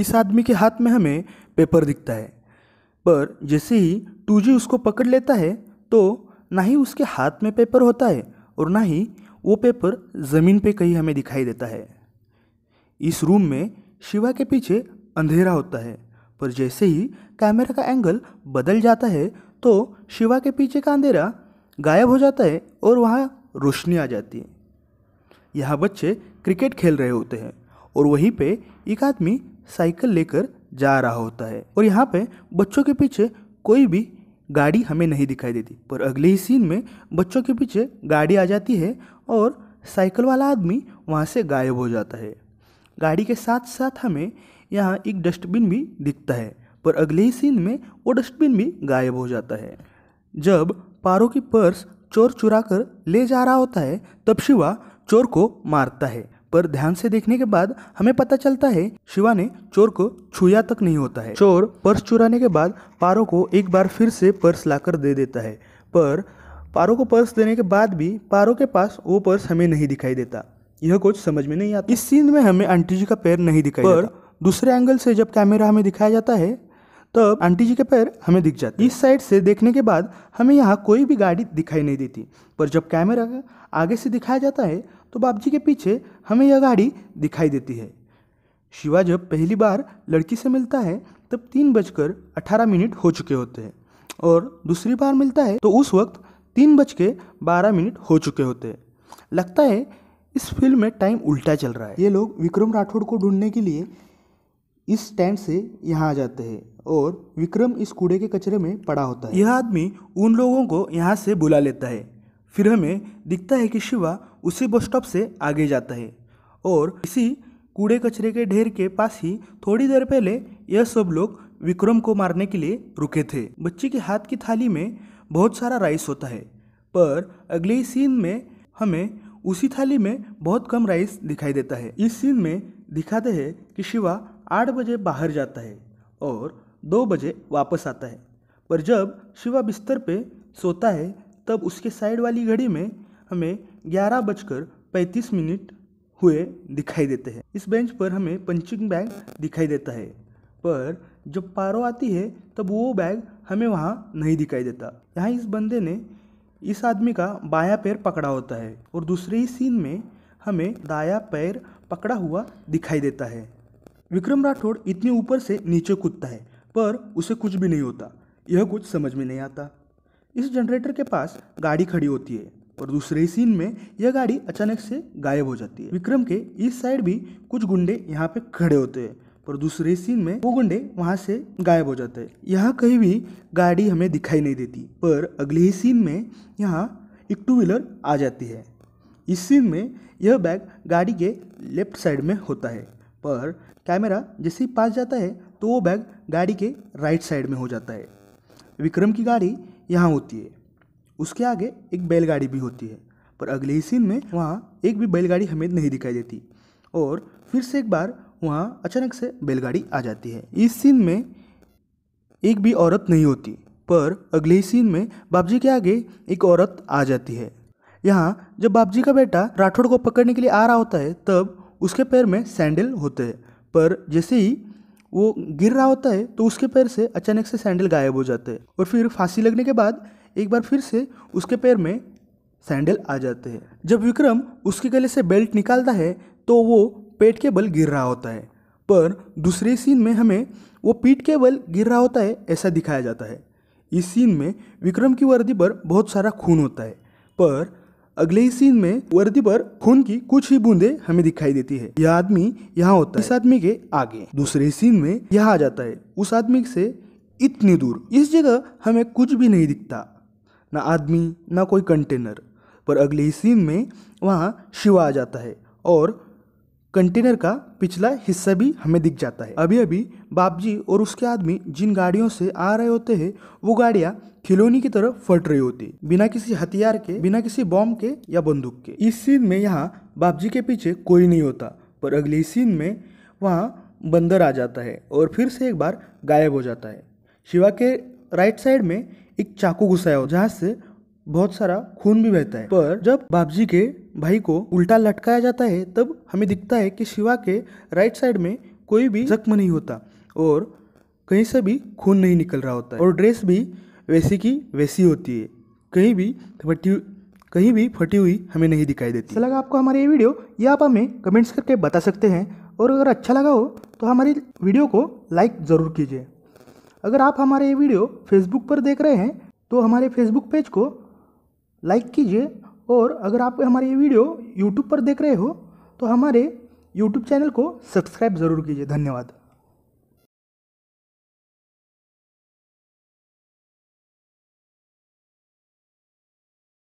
इस आदमी के हाथ में हमें पेपर दिखता है। पर जैसे ही टूजी उसको पकड़ लेता है तो ना ही उसके हाथ में पेपर होता है और ना ही वो पेपर ज़मीन पे कहीं हमें दिखाई देता है। इस रूम में शिवा के पीछे अंधेरा होता है, पर जैसे ही कैमरा का एंगल बदल जाता है तो शिवा के पीछे का अंधेरा गायब हो जाता है और वहाँ रोशनी आ जाती है। यहाँ बच्चे क्रिकेट खेल रहे होते हैं और वहीं पे एक आदमी साइकिल लेकर जा रहा होता है। और यहाँ पे बच्चों के पीछे कोई भी गाड़ी हमें नहीं दिखाई देती। पर अगले ही सीन में बच्चों के पीछे गाड़ी आ जाती है और साइकिल वाला आदमी वहाँ से गायब हो जाता है। गाड़ी के साथ साथ हमें यहाँ एक डस्टबिन भी दिखता है। पर अगले ही सीन में वो डस्टबिन भी गायब हो जाता है। जब पारो की पर्स चोर चुरा कर ले जा रहा होता है, तब शिवा चोर को मारता है। पर ध्यान से देखने के बाद हमें पता चलता है शिवा ने चोर को छुया तक नहीं होता है। चोर पर्स चुराने के बाद पारो को एक बार फिर से पर्स लाकर दे देता है पर पारो को पर्स देने के बाद भी पारो के पास वो पर्स हमें नहीं दिखाई देता। यह कुछ समझ में नहीं आता। इस सीन में हमें आंटी जी का पैर नहीं दिखाई पर दूसरे एंगल से जब कैमरा हमें दिखाया जाता है तब आंटी जी के पैर हमें दिख जाते। इस साइड से देखने के बाद हमें यहाँ कोई भी गाड़ी दिखाई नहीं देती। पर जब कैमरा आगे से दिखाया जाता है तो बाबजी के पीछे हमें यह गाड़ी दिखाई देती है। शिवा जब पहली बार लड़की से मिलता है, तब तीन बजकर अठारह मिनट हो चुके होते हैं और दूसरी बार मिलता है तो उस वक्त तीन बज के बारह मिनट हो चुके होते हैं। लगता है इस फ़िल्म में टाइम उल्टा चल रहा है। ये लोग विक्रम राठौड़ को ढूँढने के लिए इस स्टैंड से यहाँ आ जाते हैं और विक्रम इस कूड़े के कचरे में पड़ा होता है। यह आदमी उन लोगों को यहाँ से बुला लेता है। फिर हमें दिखता है कि शिवा उसी बस स्टॉप से आगे जाता है और इसी कूड़े कचरे के ढेर के पास ही थोड़ी देर पहले यह सब लोग विक्रम को मारने के लिए रुके थे। बच्चे के हाथ की थाली में बहुत सारा राइस होता है, पर अगले ही सीन में हमें उसी थाली में बहुत कम राइस दिखाई देता है। इस सीन में दिखाते हैं कि शिवा आठ बजे बाहर जाता है और दो बजे वापस आता है। पर जब शिवा बिस्तर पे सोता है, तब उसके साइड वाली घड़ी में हमें ग्यारह बजकर पैंतीस मिनट हुए दिखाई देते हैं। इस बेंच पर हमें पंचिंग बैग दिखाई देता है। पर जब पारो आती है, तब वो बैग हमें वहाँ नहीं दिखाई देता। यहाँ इस बंदे ने इस आदमी का बाया पैर पकड़ा होता है और दूसरे ही सीन में हमें दाया पैर पकड़ा हुआ दिखाई देता है। विक्रम राठौड़ इतने ऊपर से नीचे कूदता है, पर उसे कुछ भी नहीं होता। यह कुछ समझ में नहीं आता। इस जनरेटर के पास गाड़ी खड़ी होती है और दूसरे सीन में यह गाड़ी अचानक से गायब हो जाती है। विक्रम के इस साइड भी कुछ गुंडे यहाँ पे खड़े होते हैं पर दूसरे सीन में वो गुंडे वहाँ से गायब हो जाते हैं। यहाँ कहीं भी गाड़ी हमें दिखाई नहीं देती, पर अगले ही सीन में यहाँ एक टू व्हीलर आ जाती है। इस सीन में यह बैग गाड़ी के लेफ़्ट साइड में होता है। पर कैमरा जैसे ही पास जाता है तो वो बैग गाड़ी के राइट साइड में हो जाता है। विक्रम की गाड़ी यहाँ होती है। उसके आगे एक बैलगाड़ी भी होती है, पर अगले ही सीन में वहाँ एक भी बैलगाड़ी हमें नहीं दिखाई देती। और फिर से एक बार वहाँ अचानक से बैलगाड़ी आ जाती है। इस सीन में एक भी औरत नहीं होती, पर अगले ही सीन में बाबजी के आगे एक औरत आ जाती है। यहाँ जब बाबजी का बेटा राठौड़ को पकड़ने के लिए आ रहा होता है, तब उसके पैर में सैंडल होते हैं। पर जैसे ही वो गिर रहा होता है तो उसके पैर से अचानक से सैंडल गायब हो जाते हैं और फिर फांसी लगने के बाद एक बार फिर से उसके पैर में सैंडल आ जाते हैं। जब विक्रम उसके गले से बेल्ट निकालता है तो वो पेट के बल गिर रहा होता है। पर दूसरे सीन में हमें वो पीठ के बल गिर रहा होता है, ऐसा दिखाया जाता है। इस सीन में विक्रम की वर्दी पर बहुत सारा खून होता है। पर अगले ही सीन में वर्दी पर खून की कुछ ही बूंदे हमें दिखाई देती है। यह आदमी यहाँ होता है। इस आदमी के आगे। दूसरे सीन में यह आ जाता है। उस आदमी से इतनी दूर। इस जगह हमें कुछ भी नहीं दिखता। ना आदमी, ना कोई कंटेनर पर अगले ही सीन में वहाँ शिवा आ जाता है और कंटेनर का पिछला हिस्सा भी हमें दिख जाता है। अभी अभी बापजी और उसके आदमी जिन गाड़ियों से आ रहे होते हैं, वो गाड़ियाँ खिलौनी की तरफ़ फट रही होती, बिना किसी हथियार के, बिना किसी बॉम्ब के या बंदूक के। इस सीन में यहाँ बापजी के पीछे कोई नहीं होता, पर अगले सीन में वहाँ बंदर आ जाता है और फिर से एक बार गायब हो जाता है। शिवा के राइट साइड में एक चाकू घुसाया हो, जहाँ से बहुत सारा खून भी बहता है। पर जब बाबजी के भाई को उल्टा लटकाया जाता है, तब हमें दिखता है कि शिवा के राइट साइड में कोई भी जख्म नहीं होता और कहीं से भी खून नहीं निकल रहा होता है। और ड्रेस भी वैसी की वैसी होती है। कहीं भी फटी, कहीं भी फटी हुई हमें नहीं दिखाई देती। अच्छा लगा आपको हमारी ये वीडियो? ये आप हमें कमेंट्स करके बता सकते हैं। और अगर अच्छा लगा हो तो हमारी वीडियो को लाइक ज़रूर कीजिए। अगर आप हमारे ये वीडियो फेसबुक पर देख रहे हैं तो हमारे फेसबुक पेज को लाइक कीजिए और अगर आप हमारी ये वीडियो यूट्यूब पर देख रहे हो तो हमारे यूट्यूब चैनल को सब्सक्राइब ज़रूर कीजिए। धन्यवाद।